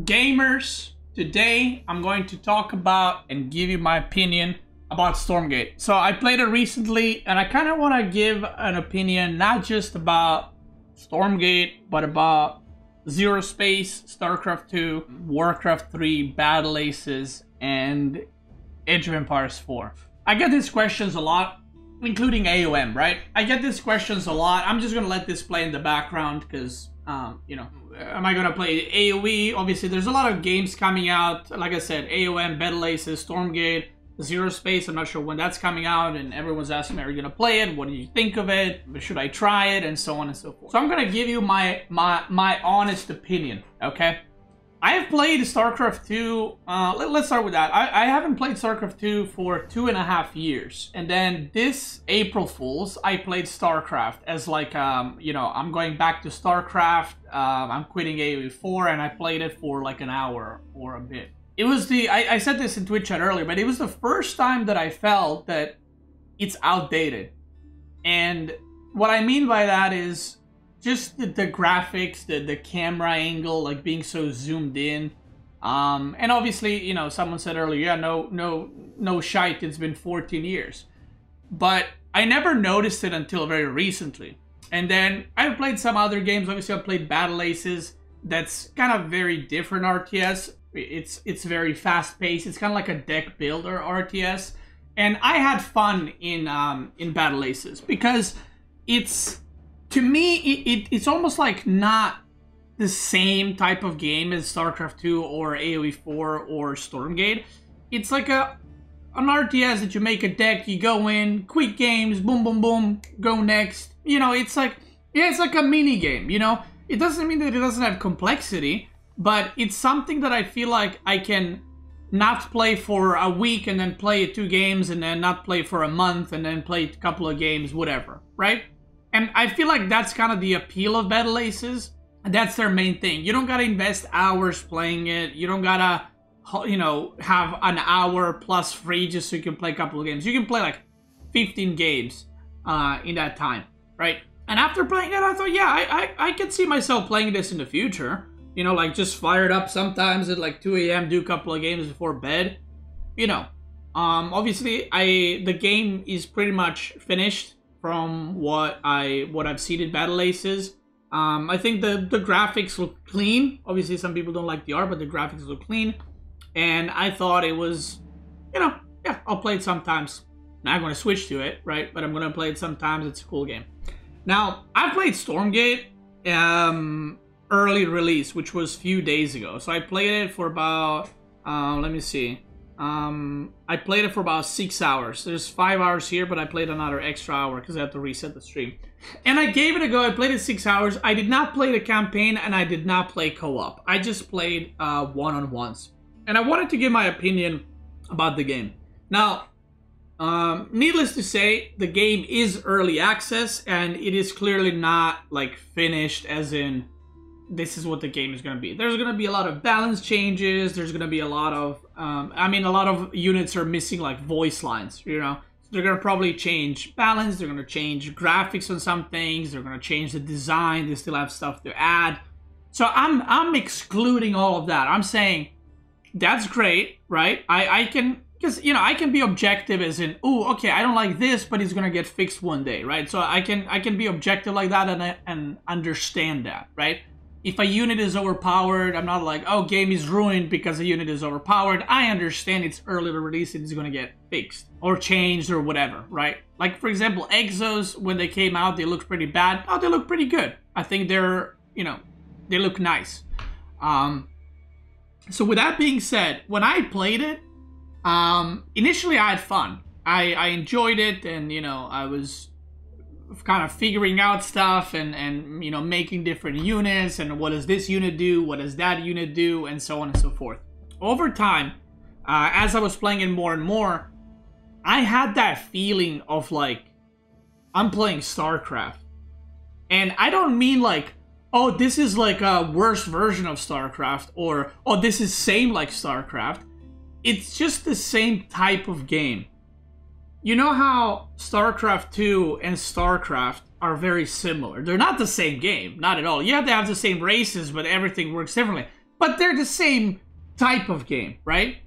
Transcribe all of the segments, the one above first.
gamers? Today I'm going to talk about and give you my opinion about Stormgate. So I played it recently and I kind of want to give an opinion not just about Stormgate but about Zero Space, StarCraft 2, Warcraft 3, Battle Aces, and Age of Empires 4. I get these questions a lot, including AOM, right? I get these questions a lot. I'm just gonna let this play in the background because, um, you know, am I gonna play AOE? Obviously, there's a lot of games coming out. Like I said, AOM, Battle Aces, Stormgate, Zero Space. I'm not sure when that's coming out, and everyone's asking me, "Are you gonna play it? What do you think of it? Should I try it?" And so on and so forth. So I'm gonna give you my my my honest opinion. Okay. I have played StarCraft 2. Uh, let, us start with that. I, I haven't played StarCraft 2 for two and a half years. And then this April Fool's, I played StarCraft as like, um, you know, I'm going back to StarCraft. Um, I'm quitting AOE4 and I played it for like an hour or a bit. It was the, I, I said this in Twitch chat earlier, but it was the first time that I felt that it's outdated. And what I mean by that is just the, the graphics, the the camera angle, like being so zoomed in. Um, and obviously, you know, someone said earlier, yeah, no, no, no shite. It's been 14 years, but I never noticed it until very recently. And then I've played some other games. Obviously, I've played Battle Aces. That's kind of very different RTS. It's it's very fast paced. It's kind of like a deck builder RTS. And I had fun in um, in Battle Aces because it's to me, it, it, it's almost like not the same type of game as StarCraft 2 or AoE 4 or Stormgate. It's like a an RTS that you make a deck, you go in, quick games, boom, boom, boom, go next. You know, it's like yeah, it's like a mini game. You know, it doesn't mean that it doesn't have complexity, but it's something that I feel like I can not play for a week and then play two games and then not play for a month and then play a couple of games, whatever, right? And I feel like that's kind of the appeal of Battle Aces. That's their main thing. You don't gotta invest hours playing it. You don't gotta, you know, have an hour plus free just so you can play a couple of games. You can play like 15 games uh, in that time, right? And after playing it, I thought, yeah, I, I, I can see myself playing this in the future. You know, like just fired up sometimes at like 2 a.m., do a couple of games before bed. You know, um, obviously, I the game is pretty much finished from what I what I've seen in Battle Aces. Um, I think the the graphics look clean. Obviously, some people don't like the art, but the graphics look clean. And I thought it was, you know, yeah, I'll play it sometimes. Not going to switch to it, right? But I'm going to play it sometimes. It's a cool game. Now, I played Stormgate um, early release, which was a few days ago. So I played it for about, uh, let me see, um, I played it for about six hours. There's five hours here, but I played another extra hour because I had to reset the stream. And I gave it a go. I played it six hours. I did not play the campaign and I did not play co-op. I just played uh, one-on-ones. And I wanted to give my opinion about the game. Now, um, needless to say, the game is early access and it is clearly not like finished as in this is what the game is going to be. There's going to be a lot of balance changes. There's going to be a lot of, um, I mean, a lot of units are missing like voice lines, you know. So they're going to probably change balance. They're going to change graphics on some things. They're going to change the design. They still have stuff to add. So I'm I'm excluding all of that. I'm saying that's great, right? I I can because you know I can be objective as in oh okay I don't like this but it's gonna get fixed one day, right? So I can I can be objective like that and and understand that, right? If a unit is overpowered, I'm not like, oh, game is ruined because a unit is overpowered. I understand it's early to release, it's gonna get fixed or changed or whatever, right? Like, for example, Exos, when they came out, they looked pretty bad. Oh, they look pretty good. I think they're, you know, they look nice. Um, so with that being said, when I played it, um, initially I had fun. I, I enjoyed it and, you know, I was kind of figuring out stuff and and you know making different units and what does this unit do what does that unit do and so on and so forth. Over time uh, as i was playing it more and more i had that feeling of like i'm playing starcraft. And i don't mean like oh this is like a worse version of starcraft or oh this is same like starcraft. It's just the same type of game you know how StarCraft 2 and StarCraft are very similar. They're not the same game, not at all. You have to have the same races, but everything works differently. but they're the same type of game, right?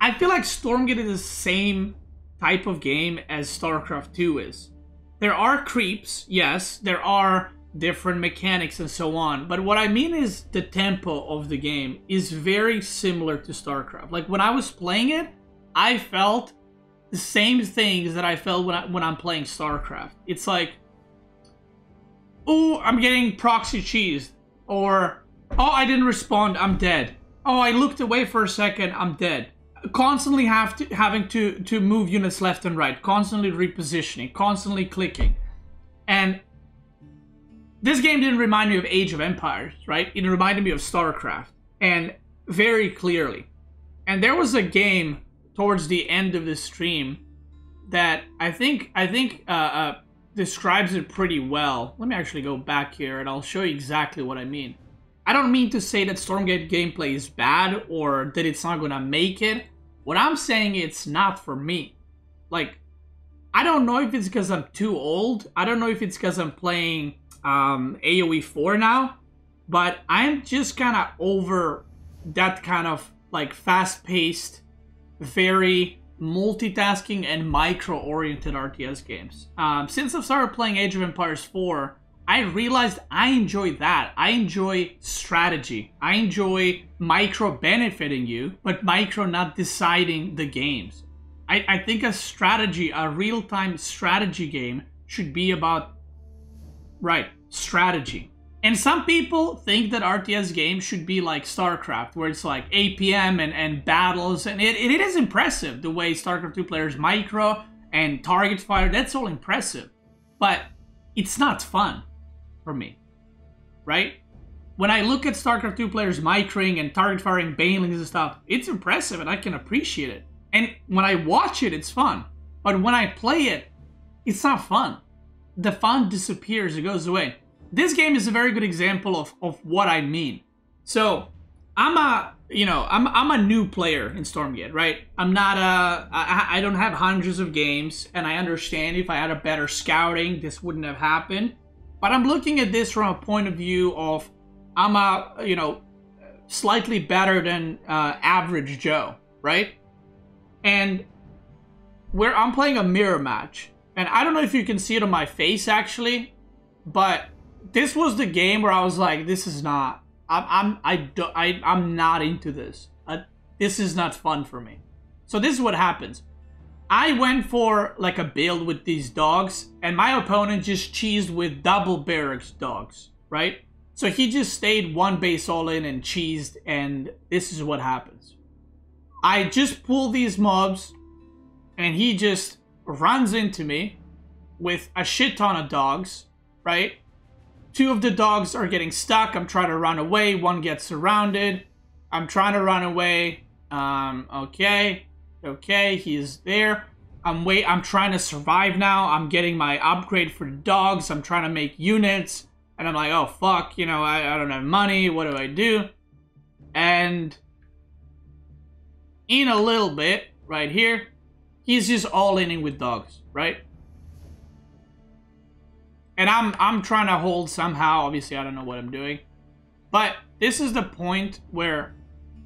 I feel like Stormgate is the same type of game as StarCraft 2 is. There are creeps, yes, there are different mechanics and so on, but what I mean is the tempo of the game is very similar to StarCraft. Like when I was playing it, I felt the same things that I felt when, I, when I'm playing StarCraft. It's like, oh, I'm getting proxy cheese, or oh, I didn't respond, I'm dead. Oh, I looked away for a second, I'm dead constantly have to having to to move units left and right constantly repositioning constantly clicking and this game didn't remind me of age of empires right it reminded me of starcraft and very clearly and there was a game towards the end of the stream that i think i think uh, uh, describes it pretty well let me actually go back here and i'll show you exactly what i mean I don't mean to say that Stormgate gameplay is bad or that it's not gonna make it. What I'm saying it's not for me. Like, I don't know if it's because I'm too old. I don't know if it's because I'm playing um, AoE 4 now. But I'm just kind of over that kind of like fast-paced, very multitasking and micro-oriented RTS games. Um, since I've started playing Age of Empires 4, I realized I enjoy that. I enjoy strategy. I enjoy micro benefiting you, but micro not deciding the games. I, I think a strategy, a real time strategy game, should be about, right, strategy. And some people think that RTS games should be like StarCraft, where it's like APM and, and battles, and it, it is impressive the way StarCraft 2 players micro and target fire, that's all impressive. But it's not fun for me, right? When I look at StarCraft 2 players micring and target firing banelings and stuff, it's impressive and I can appreciate it. And when I watch it, it's fun. But when I play it, it's not fun. The fun disappears, it goes away. This game is a very good example of, of what I mean. So, I'm a, you know, I'm, I'm a new player in Stormgate, right? I'm not a, I, I don't have hundreds of games, and I understand if I had a better scouting, this wouldn't have happened. But I'm looking at this from a point of view of I'm a, you know, slightly better than uh, average Joe, right? And where I'm playing a mirror match, and I don't know if you can see it on my face actually, but this was the game where I was like, this is not. I'm I'm I do, I I'm not into this. Uh, this is not fun for me. So this is what happens. I went for like a build with these dogs, and my opponent just cheesed with double barracks dogs, right? So he just stayed one base all in and cheesed, and this is what happens. I just pull these mobs, and he just runs into me with a shit ton of dogs, right? Two of the dogs are getting stuck. I'm trying to run away. One gets surrounded. I'm trying to run away. Um, okay. Okay, he is there. I'm wait. I'm trying to survive now. I'm getting my upgrade for dogs. I'm trying to make units, and I'm like, oh fuck, you know, I, I don't have money. What do I do? And in a little bit, right here, he's just all in with dogs, right? And I'm I'm trying to hold somehow. Obviously, I don't know what I'm doing, but this is the point where,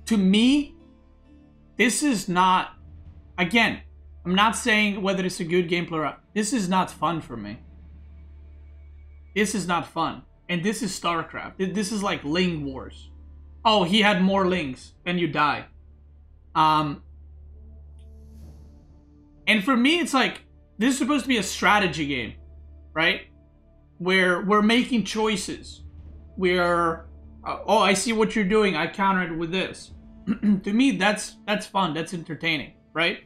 to me, this is not Again, I'm not saying whether it's a good gameplay or not. This is not fun for me. This is not fun. And this is StarCraft. This is like Ling Wars. Oh, he had more Lings, and you die. Um, and for me, it's like, this is supposed to be a strategy game, right? Where we're making choices. We're, uh, oh, I see what you're doing. I counter it with this. to me, that's that's fun. That's entertaining right?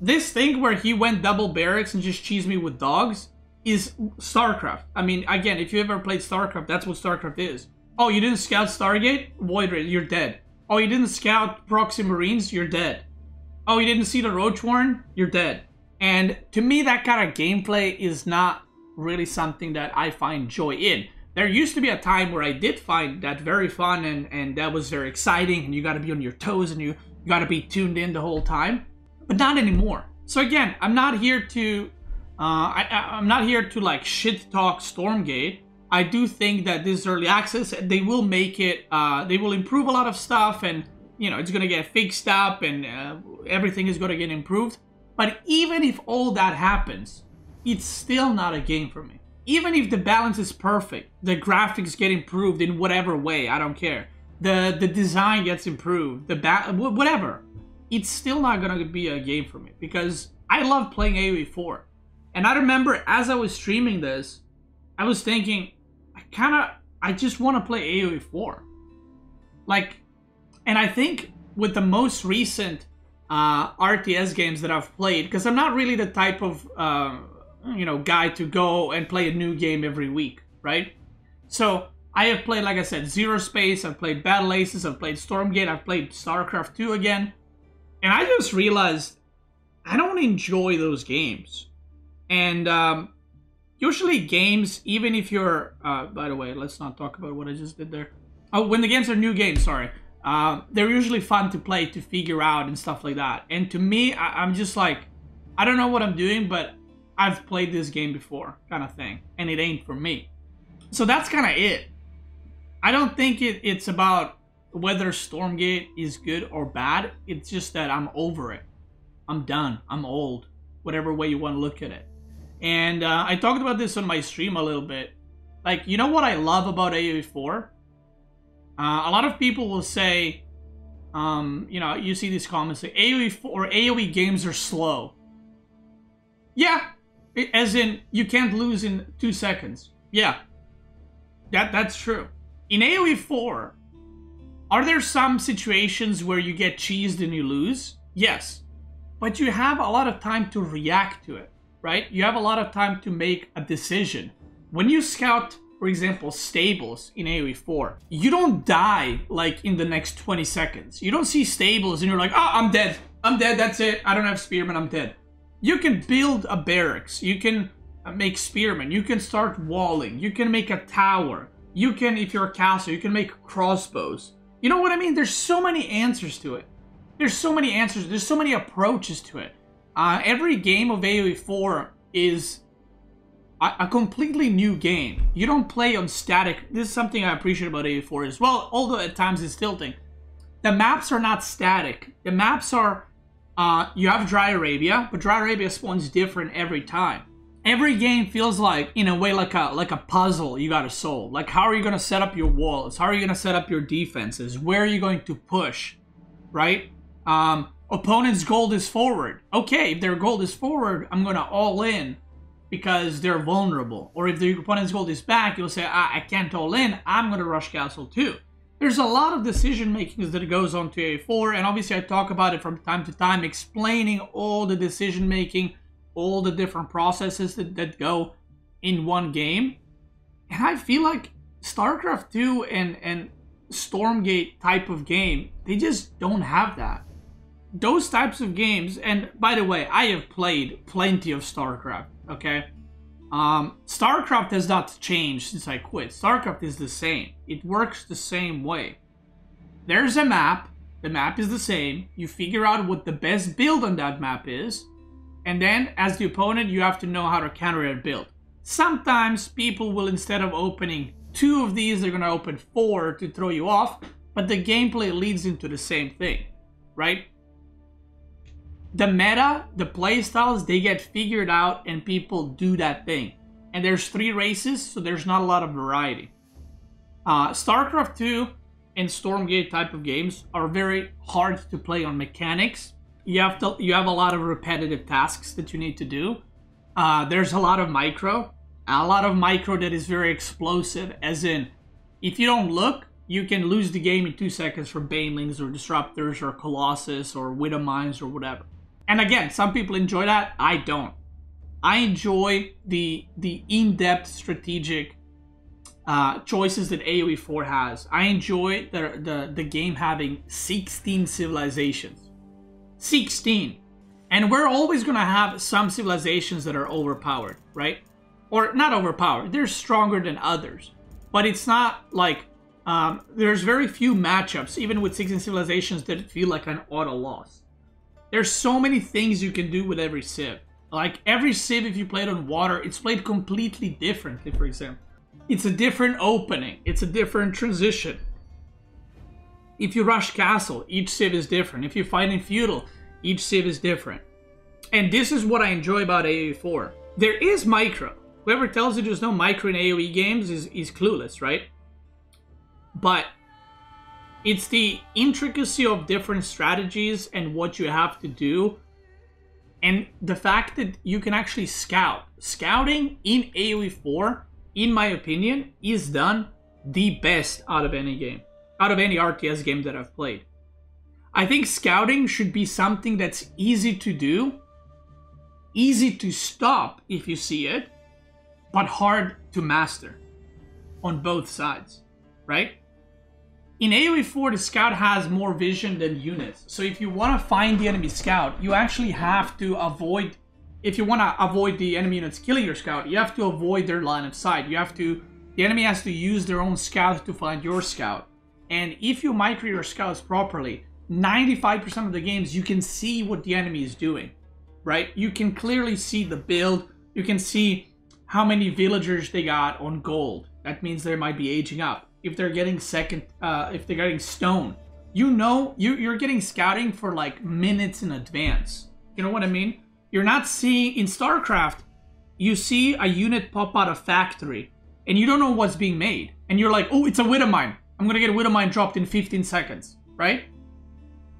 This thing where he went double barracks and just cheese me with dogs is StarCraft. I mean, again, if you ever played StarCraft, that's what StarCraft is. Oh, you didn't scout Stargate? Void Ray, you're dead. Oh, you didn't scout Proxy Marines? You're dead. Oh, you didn't see the Roach Warren? You're dead. And to me, that kind of gameplay is not really something that I find joy in. There used to be a time where I did find that very fun and, and that was very exciting and you gotta be on your toes and you, you gotta be tuned in the whole time but not anymore. So again, I'm not here to, uh, I, I'm not here to like shit talk Stormgate. I do think that this early access, they will make it, uh, they will improve a lot of stuff and, you know, it's going to get fixed up and uh, everything is going to get improved. But even if all that happens, it's still not a game for me. Even if the balance is perfect, the graphics get improved in whatever way, I don't care. The the design gets improved, the ba- whatever. It's still not going to be a game for me because I love playing AoE 4. And I remember as I was streaming this, I was thinking, I kind of, I just want to play AoE 4. Like, and I think with the most recent uh, RTS games that I've played, because I'm not really the type of, uh, you know, guy to go and play a new game every week, right? So I have played, like I said, Zero Space, I've played Battle Aces, I've played Stormgate, I've played StarCraft 2 again. And I just realized I don't enjoy those games. And um, usually games, even if you're, uh, by the way, let's not talk about what I just did there. Oh, when the games are new games, sorry. Uh, they're usually fun to play, to figure out and stuff like that. And to me, I- I'm just like, I don't know what I'm doing, but I've played this game before, kind of thing. And it ain't for me. So that's kind of it. I don't think it, it's about whether Stormgate is good or bad. It's just that I'm over it. I'm done. I'm old. Whatever way you want to look at it. And uh, I talked about this on my stream a little bit. Like, you know what I love about AoE 4? Uh, a lot of people will say, um, you know, you see these comments say AoE 4 or AoE games are slow. Yeah, as in you can't lose in two seconds. Yeah, that that's true. In AoE 4, are there some situations where you get cheesed and you lose? Yes, but you have a lot of time to react to it right? You have a lot of time to make a decision. When you scout, for example, stables in AoE 4, you don't die like in the next 20 seconds. You don't see stables and you're like, oh, I'm dead. I'm dead, that's it. I don't have spearmen, I'm dead. You can build a barracks. You can uh, make spearmen. You can start walling. You can make a tower. You can, if you're a castle, you can make crossbows. You know what I mean? There's so many answers to it. There's so many answers. There's so many approaches to it. Uh, every game of AoE 4 is a, a, completely new game. You don't play on static. This is something I appreciate about AoE 4 as well, although at times it's tilting. The maps are not static. The maps are, uh, you have Dry Arabia, but Dry Arabia spawns different every time. Every game feels like, in a way, like a like a puzzle you gotta solve. Like, how are you gonna set up your walls? How are you gonna set up your defenses? Where are you going to push? Right? Um, opponent's gold is forward. Okay, if their gold is forward, I'm gonna all in because they're vulnerable. Or if the opponent's gold is back, you'll say, ah, I can't all in, I'm gonna rush castle too. There's a lot of decision making that goes on to A4, and obviously I talk about it from time to time, explaining all the decision making, all the different processes that, that go in one game. And I feel like StarCraft 2 and, and Stormgate type of game, they just don't have that those types of games, and by the way, I have played plenty of StarCraft, okay? Um, StarCraft has not changed since I quit. StarCraft is the same. It works the same way. There's a map. The map is the same. You figure out what the best build on that map is. And then, as the opponent, you have to know how to counter that build. Sometimes people will, instead of opening two of these, they're going to open four to throw you off. But the gameplay leads into the same thing, right? The meta, the playstyles, they get figured out and people do that thing. And there's three races, so there's not a lot of variety. Uh, StarCraft 2 and Stormgate type of games are very hard to play on mechanics. You have to you have a lot of repetitive tasks that you need to do. Uh, there's a lot of micro, a lot of micro that is very explosive. As in, if you don't look, you can lose the game in two seconds from banelings or disruptors or colossus or widow mines or whatever. And again, some people enjoy that. I don't. I enjoy the the in-depth strategic uh, choices that AoE 4 has. I enjoy the, the the game having 16 civilizations. 16. And we're always gonna have some civilizations that are overpowered, right? Or not overpowered. They're stronger than others. But it's not like um, there's very few matchups, even with 16 civilizations, that feel like an auto loss. There's so many things you can do with every civ. Like every civ, if you play it on water, it's played completely differently, for example. It's a different opening. It's a different transition. If you rush castle, each civ is different. If you fight in feudal, each civ is different. And this is what I enjoy about AoE 4. There is micro. Whoever tells you there's no micro in AoE games is, is clueless, right? But it's the intricacy of different strategies and what you have to do and the fact that you can actually scout. Scouting in aoe 4 in my opinion is done the best out of any game out of any rts game that i've played. I think scouting should be something that's easy to do easy to stop if you see it but hard to master on both sides right in AoE 4, the scout has more vision than units. So if you want to find the enemy scout, you actually have to avoid... If you want to avoid the enemy units killing your scout, you have to avoid their line of sight. You have to... The enemy has to use their own scout to find your scout. And if you micro your scouts properly, 95% of the games you can see what the enemy is doing, right? You can clearly see the build. You can see how many villagers they got on gold. That means they might be aging up if they're getting second, uh, if they're getting stone. You know, you, you're getting scouting for like minutes in advance. You know what I mean? You're not seeing, in StarCraft, you see a unit pop out of factory and you don't know what's being made. And you're like, oh, it's a Widow Mine. I'm gonna get a Widow Mine dropped in 15 seconds, right?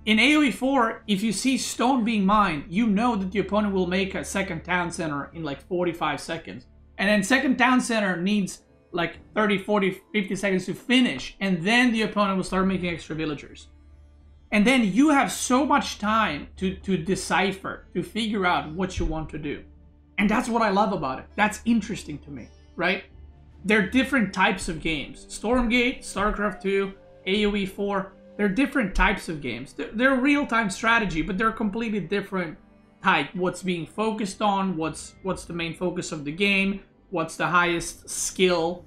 In AoE 4, if you see stone being mined, you know that the opponent will make a second town center in like 45 seconds. And then second town center needs like 30, 40, 50 seconds to finish, and then the opponent will start making extra villagers. And then you have so much time to, to decipher, to figure out what you want to do. And that's what I love about it. That's interesting to me, right? There are different types of games. Stormgate, StarCraft 2, AoE 4, they're different types of games. They're, they're real-time strategy, but they're completely different type. What's being focused on, what's what's the main focus of the game, what's the highest skill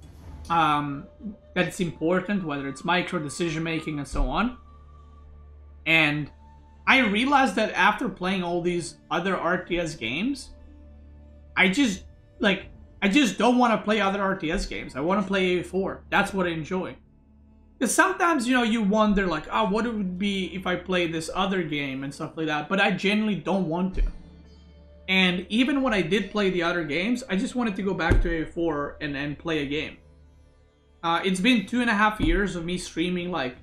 um, that's important, whether it's micro decision making and so on. And I realized that after playing all these other RTS games, I just like I just don't want to play other RTS games. I want to play A4. That's what I enjoy. Because sometimes you know you wonder like, oh, what it would be if I played this other game and stuff like that. But I genuinely don't want to. And even when I did play the other games, I just wanted to go back to A4 and, and play a game. Uh, it's been two and a half years of me streaming like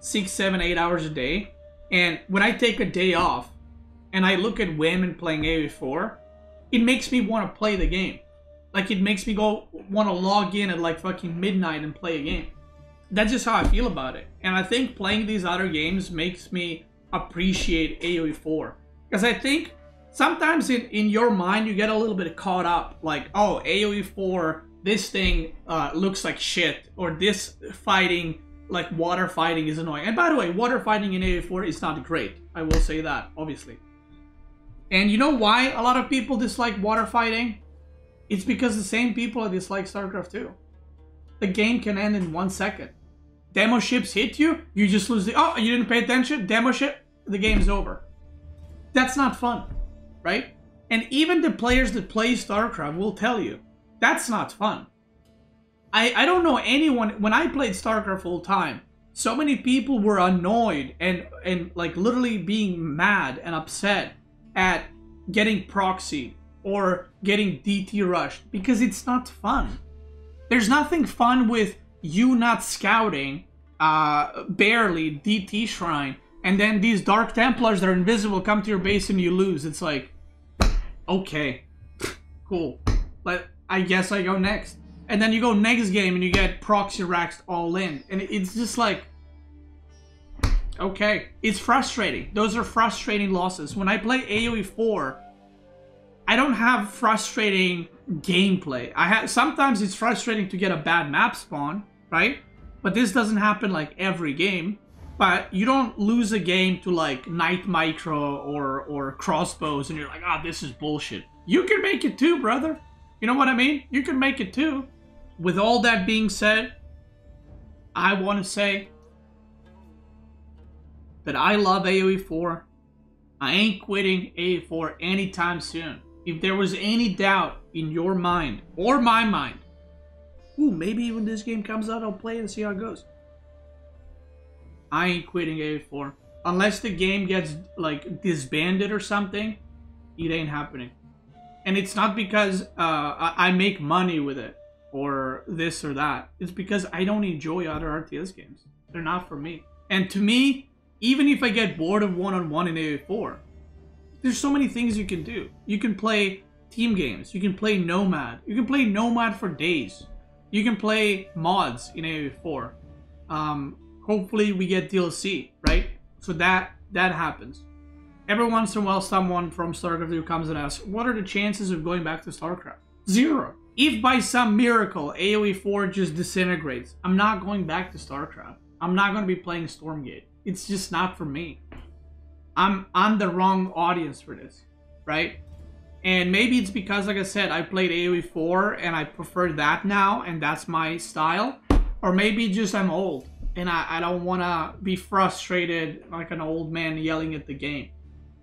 six, seven, eight hours a day. And when I take a day off and I look at women playing A4, it makes me want to play the game. Like it makes me go want to log in at like fucking midnight and play a game. That's just how I feel about it. And I think playing these other games makes me appreciate AoE 4. Because I think sometimes in, in your mind you get a little bit caught up like oh aoe 4 this thing uh, looks like shit or this fighting like water fighting is annoying. And by the way water fighting in aoe 4 is not great. I will say that obviously. And you know why a lot of people dislike water fighting? It's because the same people dislike starcraft 2 the game can end in one second. Demo ships hit you you just lose the oh you didn't pay attention? Demo ship the game's over. That's not fun right? And even the players that play StarCraft will tell you that's not fun. I, I don't know anyone when I played StarCraft full time, so many people were annoyed and and like literally being mad and upset at getting proxy or getting DT rushed because it's not fun. There's nothing fun with you not scouting uh barely DT shrine and then these Dark Templars that are invisible come to your base and you lose. It's like, okay, cool. But I guess I go next. And then you go next game and you get proxy racks all in. And it's just like, okay. It's frustrating. Those are frustrating losses. When I play AoE 4, I don't have frustrating gameplay. I have sometimes it's frustrating to get a bad map spawn, right? But this doesn't happen like every game. But you don't lose a game to like Knight Micro or or crossbows and you're like, ah, oh, this is bullshit. You can make it too, brother. You know what I mean? You can make it too. With all that being said, I want to say that I love AoE 4. I ain't quitting AoE 4 anytime soon. If there was any doubt in your mind or my mind ooh, maybe when this game comes out, I'll play and see how it goes. I ain't quitting AOE4 unless the game gets like disbanded or something. It ain't happening, and it's not because uh, I make money with it or this or that. It's because I don't enjoy other RTS games. They're not for me. And to me, even if I get bored of one-on-one in AOE4, there's so many things you can do. You can play team games. You can play Nomad. You can play Nomad for days. You can play mods in AOE4. Um, hopefully we get DLC, right? So that that happens. Every once in a while, someone from StarCraft 2 comes and asks, what are the chances of going back to StarCraft? Zero. If by some miracle AoE 4 just disintegrates, I'm not going back to StarCraft. I'm not going to be playing Stormgate. It's just not for me. I'm I'm the wrong audience for this, right? And maybe it's because, like I said, I played AoE 4 and I prefer that now, and that's my style. Or maybe just I'm old and I, I don't want to be frustrated like an old man yelling at the game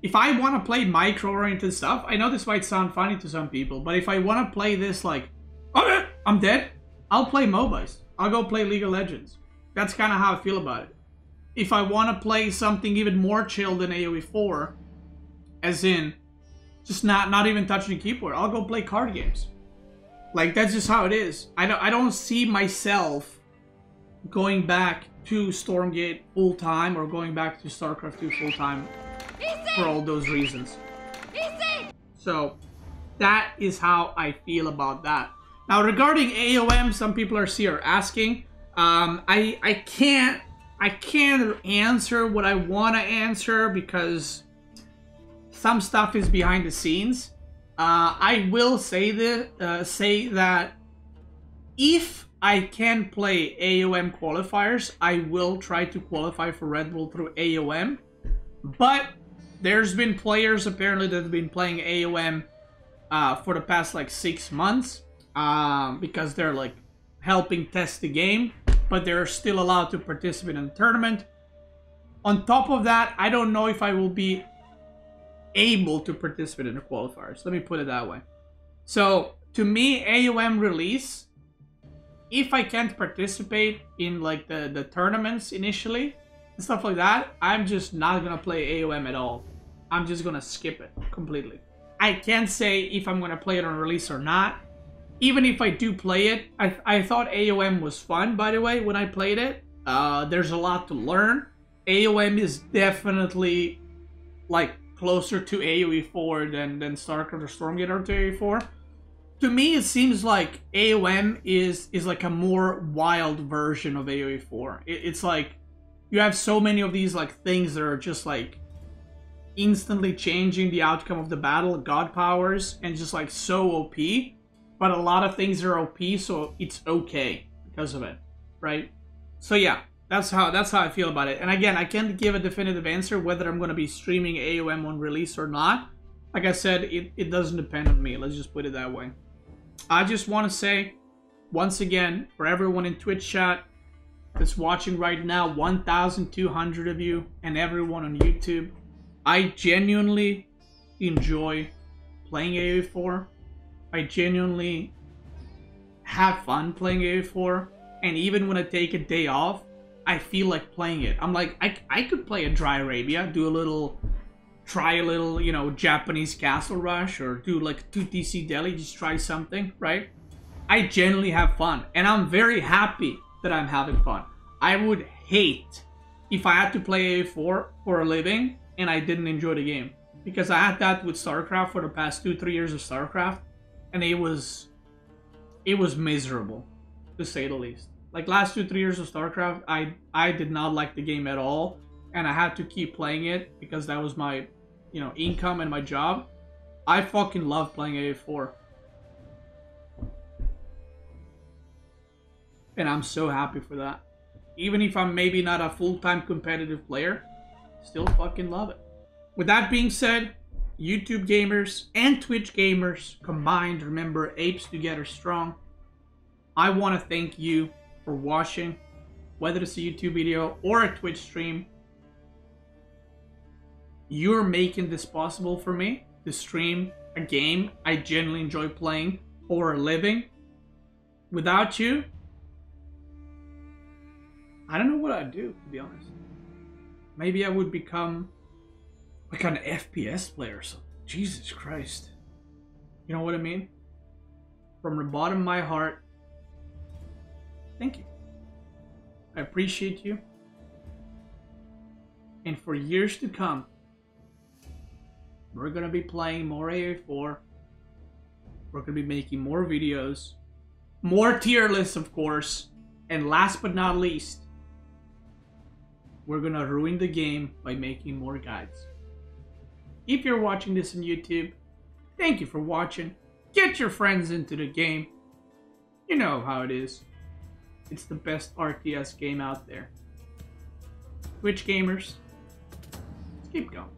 if I want to play micro-oriented stuff, I know this might sound funny to some people, but if I want to play this like, I'm dead, I'll play MOBAs. I'll go play League of Legends. That's kind of how I feel about it. If I want to play something even more chill than AoE 4, as in, just not not even touching keyboard, I'll go play card games. Like that's just how it is. I don't I don't see myself going back to Stormgate full time or going back to StarCraft 2 full time for all those reasons. So that is how I feel about that. Now regarding AOM, some people are here asking. Um, I I can't I can't answer what I want to answer because some stuff is behind the scenes. Uh, I will say that uh, say that if I can play AOM qualifiers, I will try to qualify for Red Bull through AOM. But there's been players apparently that have been playing AOM uh, for the past like six months um, because they're like helping test the game, but they're still allowed to participate in the tournament. On top of that, I don't know if I will be able to participate in the qualifiers. Let me put it that way. So, to me, AOM release, if I can't participate in like the, the tournaments initially, and stuff like that, I'm just not gonna play AOM at all. I'm just gonna skip it completely. I can't say if I'm gonna play it on release or not. Even if I do play it, I, I thought AOM was fun, by the way, when I played it. Uh, there's a lot to learn. AOM is definitely, like, closer to AoE 4 than, than StarCraft or Stormgate are to AoE 4. To me, it seems like AOM is, is like a more wild version of AoE 4. It, it's like, you have so many of these, like, things that are just, like, instantly changing the outcome of the battle, god powers, and just like so OP. But a lot of things are OP, so it's okay because of it, right? So yeah, that's how that's how I feel about it. And again, I can't give a definitive answer whether I'm going to be streaming AOM on release or not. Like I said, it, it doesn't depend on me. Let's just put it that way. I just want to say, once again, for everyone in Twitch chat that's watching right now, 1,200 of you, and everyone on YouTube, I genuinely enjoy playing AoE4. I genuinely have fun playing AoE4. And even when I take a day off, I feel like playing it. I'm like, I, I could play a Dry Arabia, do a little, try a little, you know, Japanese Castle Rush, or do like 2TC Delhi, just try something, right? I genuinely have fun. And I'm very happy that I'm having fun. I would hate if I had to play A4 for a living and I didn't enjoy the game because I had that with StarCraft for the past two three years of StarCraft, and it was it was miserable to say the least. Like last two three years of StarCraft, I I did not like the game at all, and I had to keep playing it because that was my you know income and my job. I fucking love playing AoE4. And I'm so happy for that. Even if I'm maybe not a full-time competitive player, Still fucking love it. With that being said, YouTube gamers and Twitch gamers combined, remember apes together strong. I want to thank you for watching, whether it's a YouTube video or a Twitch stream. You're making this possible for me to stream a game I genuinely enjoy playing for a living. without you, I don't know what I'd do, to be honest. Maybe I would become like an FPS player or something. Jesus Christ. You know what I mean? From the bottom of my heart, thank you. I appreciate you. And for years to come, we're gonna be playing more AA4. We're gonna be making more videos, more tier lists, of course. And last but not least, we're gonna ruin the game by making more guides. If you're watching this on YouTube, thank you for watching. Get your friends into the game. You know how it is. It's the best RTS game out there. Twitch gamers, keep going.